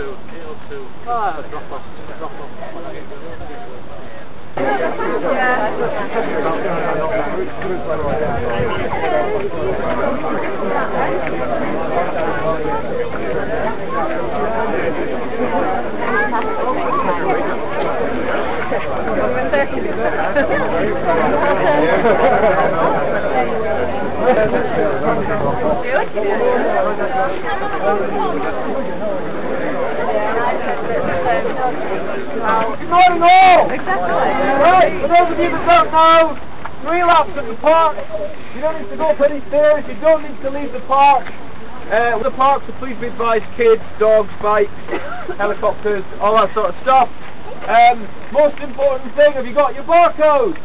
to, to, Ah, drop off, drop off. Good morning all! Right, for those of you that don't know, three laps at the park. You don't need to go up any stairs, you don't need to leave the park. Uh, the park, so please be advised, kids, dogs, bikes, helicopters, all that sort of stuff. Um, most important thing, have you got your barcode?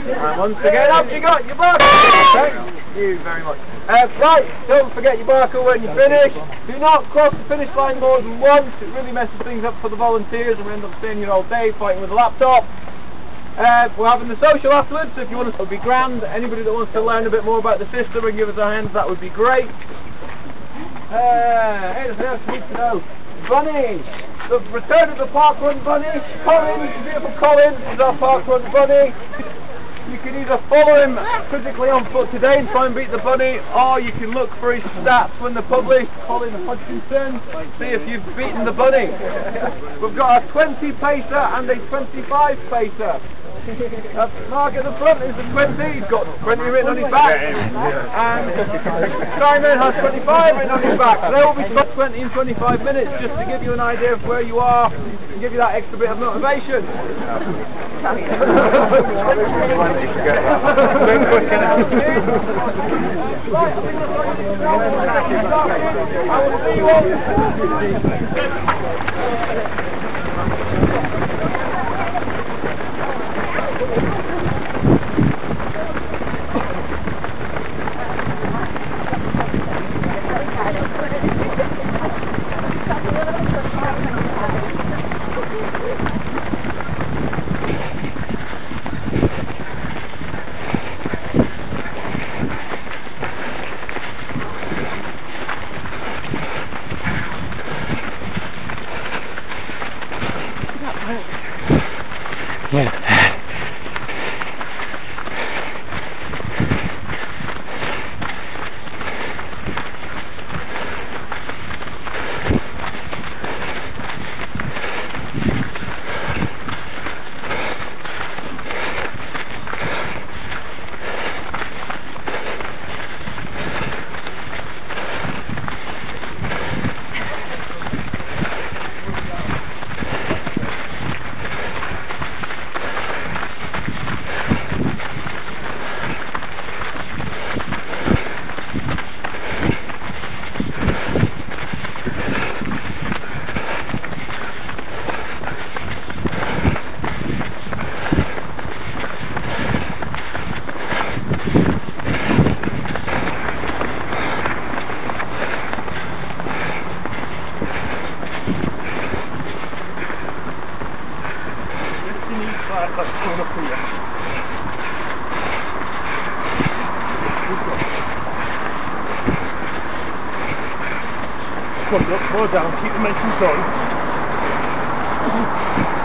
And once again, have you got your barcode? Thank you very much. Uh, right, don't forget your barcode when you finish. Do not cross the finish line more than once. It really messes things up for the volunteers and we end up staying here all day fighting with a laptop. Uh, we're having the social afterwards, so if you want to, it would be grand. Anybody that wants to learn a bit more about the system and give us a hand, that would be great. Uh, anything else you need to know? Bunny! The return of the park run bunny. Colin, beautiful Colin, is our park run bunny. You can either follow him physically on foot today and try and beat the bunny, or you can look for his stats when they're published, Colin Hodgkinson, see if you've beaten the bunny. We've got a 20 pacer and a 25 pacer. Mark at the front is a 20, he's got 20 written on his back. And Simon has 25 written on his back. So they will be top 20 in 25 minutes just to give you an idea of where you are and give you that extra bit of motivation. I will see you all. On, look, slow down, keep the momentum going.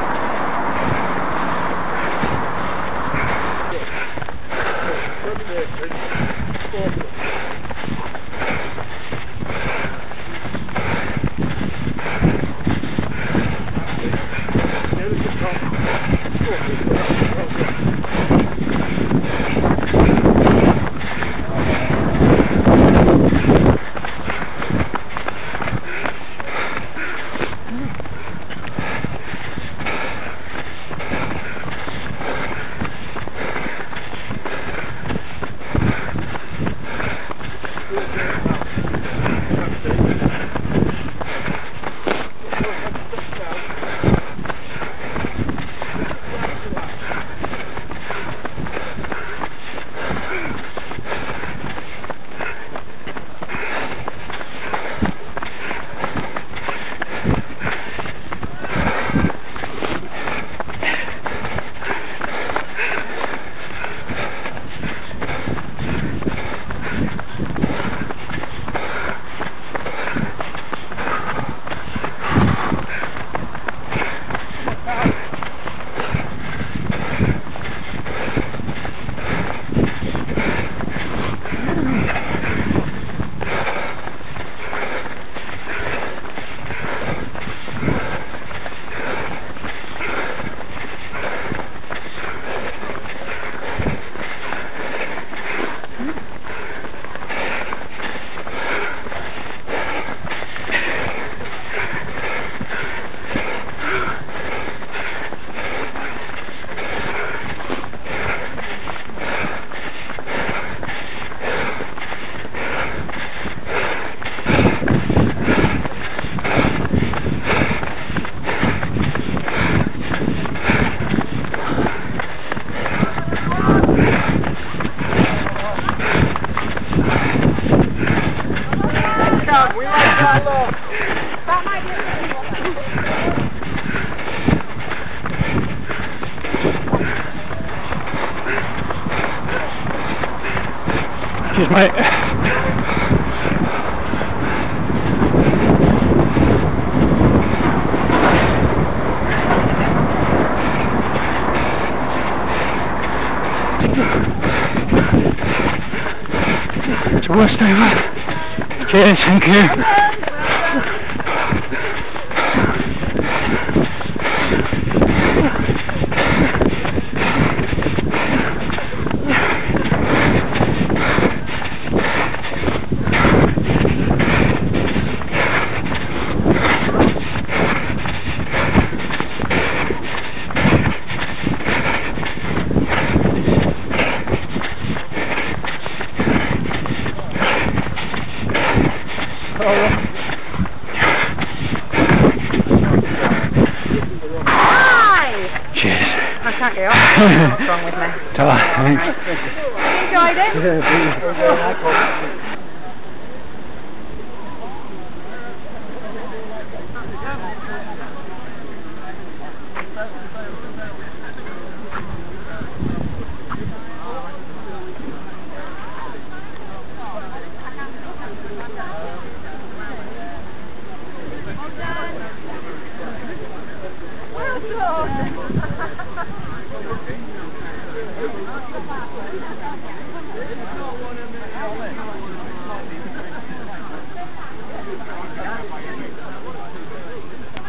Cheers, thank you. Hi! Cheers. I can't get off. What's wrong with me? Ta-ra, thanks. You enjoyed it?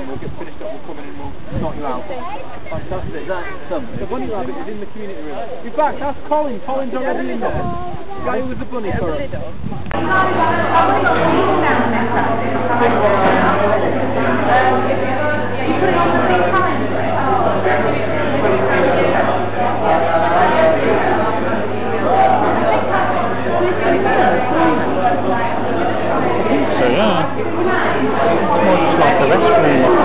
We'll get finished up, we'll come in and we'll knock you out. Fantastic. That's um, the bunny rabbit is in the community room. In fact, that's Colin. Colin's already in there. The guy who was the bunny for us. So yeah. More just like the rest really.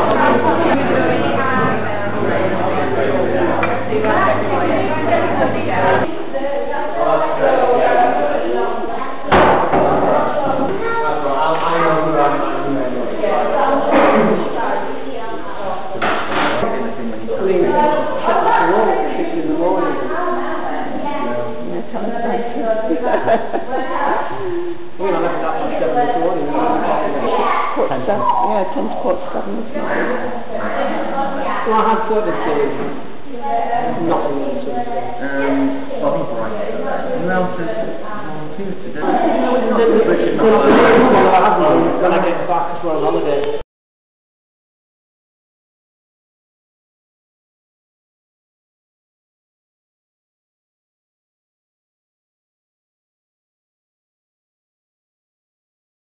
Yeah, ten to quarter to seven this morning. Well, I had service days. Nothing else. Um, well, he's right. Who else has volunteered to do it? When I get back, it's on holiday.